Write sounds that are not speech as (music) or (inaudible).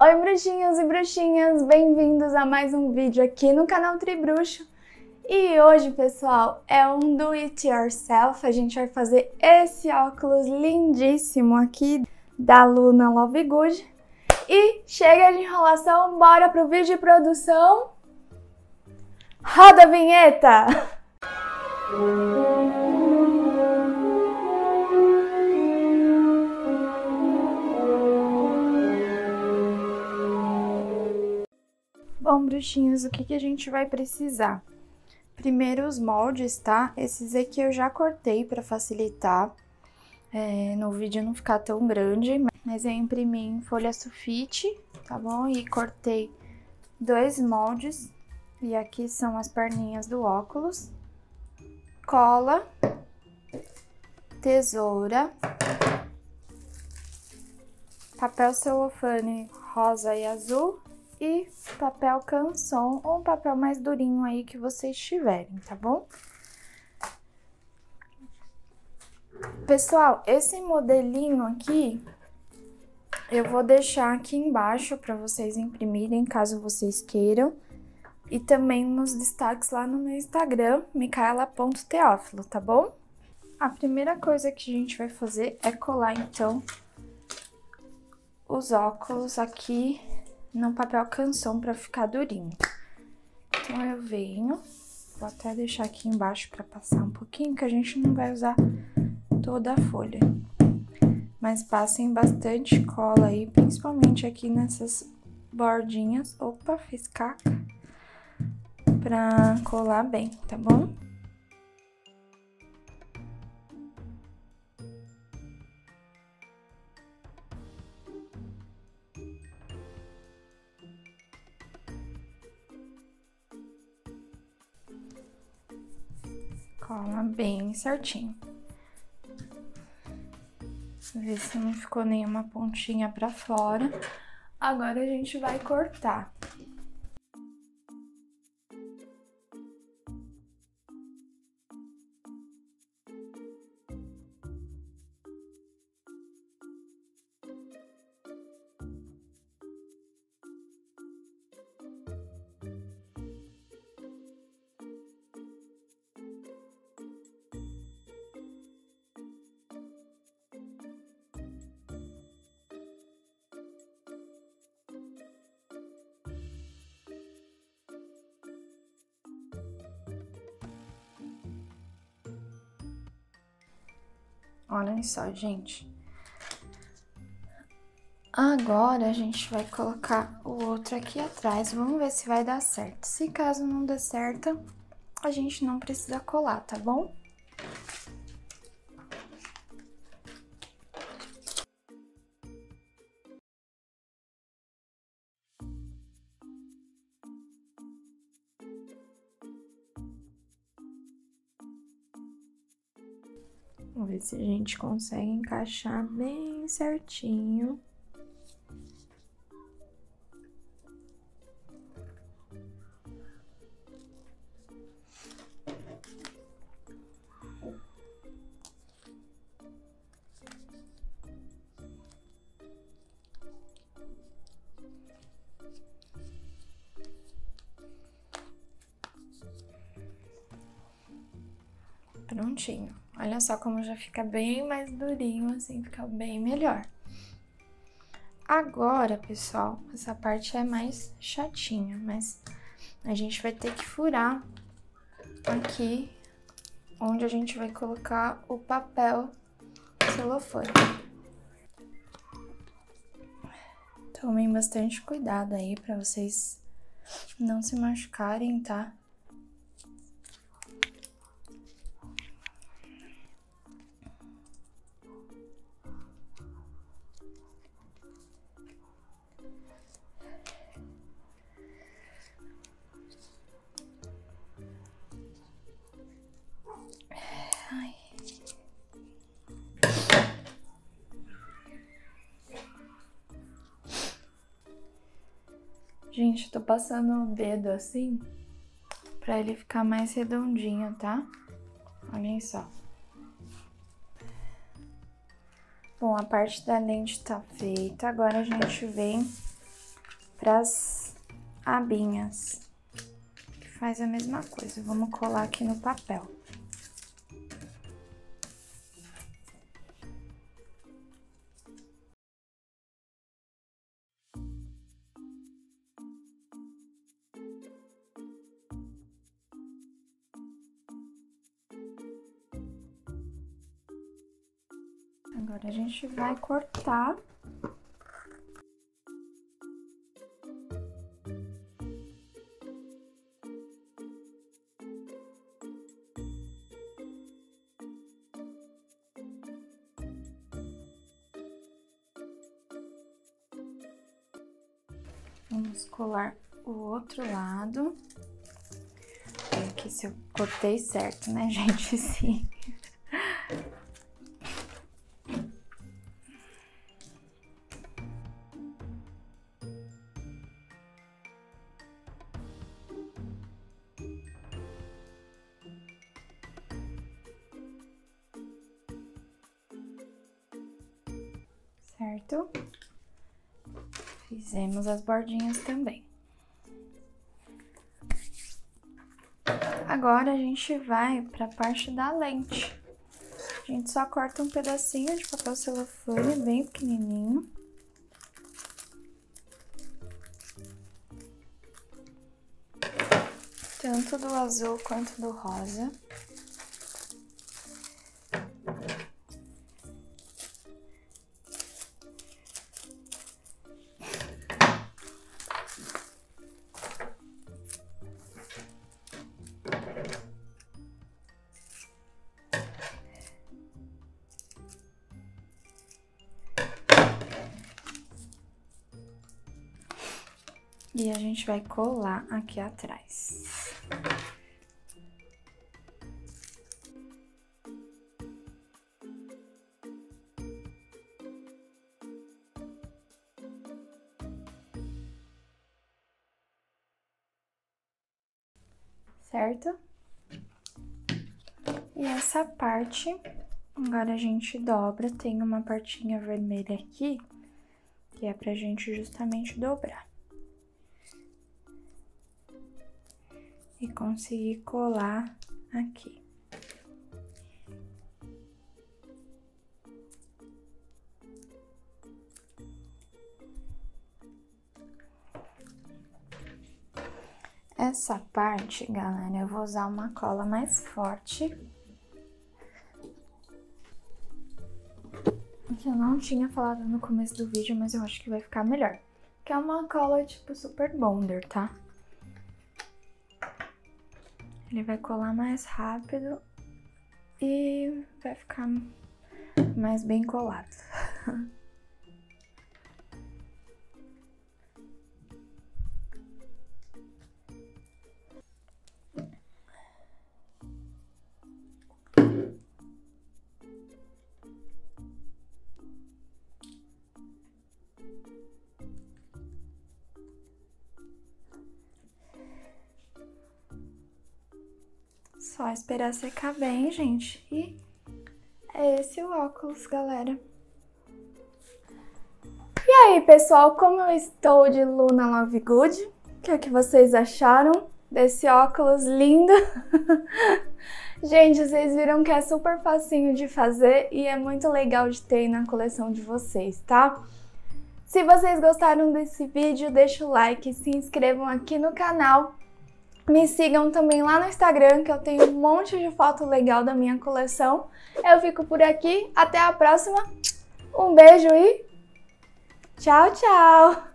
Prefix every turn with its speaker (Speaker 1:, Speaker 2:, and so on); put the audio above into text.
Speaker 1: Oi bruxinhos e bruxinhas, bem-vindos a mais um vídeo aqui no canal Tribruxo. E hoje, pessoal, é um do it yourself. A gente vai fazer esse óculos lindíssimo aqui da Luna Love Good. E chega de enrolação, bora pro vídeo de produção. Roda a vinheta! (laughs) Bom, bruxinhos, o que, que a gente vai precisar? Primeiro os moldes, tá? Esses aqui eu já cortei para facilitar é, no vídeo não ficar tão grande, mas eu imprimi em folha sulfite, tá bom? E cortei dois moldes, e aqui são as perninhas do óculos, cola, tesoura, papel celofane rosa e azul e papel canson ou um papel mais durinho aí que vocês tiverem, tá bom? Pessoal, esse modelinho aqui eu vou deixar aqui embaixo para vocês imprimirem, caso vocês queiram. E também nos destaques lá no meu Instagram, micaela.teófilo, tá bom? A primeira coisa que a gente vai fazer é colar, então, os óculos aqui no papel canção para ficar durinho. Então, eu venho, vou até deixar aqui embaixo para passar um pouquinho, que a gente não vai usar toda a folha. Mas passem bastante cola aí, principalmente aqui nessas bordinhas. Opa, fiz caca. Pra colar bem, tá bom? Cola bem certinho. Ver se não ficou nenhuma pontinha pra fora. Agora a gente vai cortar. Olhem só, gente. Agora a gente vai colocar o outro aqui atrás. Vamos ver se vai dar certo. Se caso não der certo, a gente não precisa colar, tá bom? Vamos ver se a gente consegue encaixar bem certinho. Prontinho. Olha só como já fica bem mais durinho, assim, fica bem melhor. Agora, pessoal, essa parte é mais chatinha, mas a gente vai ter que furar aqui onde a gente vai colocar o papel celofane. Tomem bastante cuidado aí para vocês não se machucarem, tá? Gente, tô passando o dedo assim pra ele ficar mais redondinho, tá? Olhem só. Bom, a parte da lente tá feita. Agora a gente vem pras abinhas. Faz a mesma coisa. Vamos colar aqui no papel. Agora a gente vai cortar. Vamos colar o outro lado. Aqui se eu cortei certo, né, (laughs) gente? Sim. Certo? Fizemos as bordinhas também. Agora a gente vai para a parte da lente. A gente só corta um pedacinho de papel celofane bem pequenininho. Tanto do azul quanto do rosa. E a gente vai colar aqui atrás. Certo? E essa parte, agora a gente dobra, tem uma partinha vermelha aqui, que é pra gente justamente dobrar. E conseguir colar aqui. Essa parte, galera, eu vou usar uma cola mais forte. Que eu não tinha falado no começo do vídeo, mas eu acho que vai ficar melhor. Que é uma cola tipo Super Bonder, tá? Ele vai colar mais rápido e vai ficar mais bem colado. (laughs) Só esperar secar bem, gente. E é esse o óculos, galera. E aí, pessoal, como eu estou de Luna Love Good? O que é que vocês acharam desse óculos lindo? (laughs) gente, vocês viram que é super facinho de fazer e é muito legal de ter na coleção de vocês, tá? Se vocês gostaram desse vídeo, deixa o like, se inscrevam aqui no canal me sigam também lá no Instagram, que eu tenho um monte de foto legal da minha coleção. Eu fico por aqui, até a próxima. Um beijo e tchau, tchau!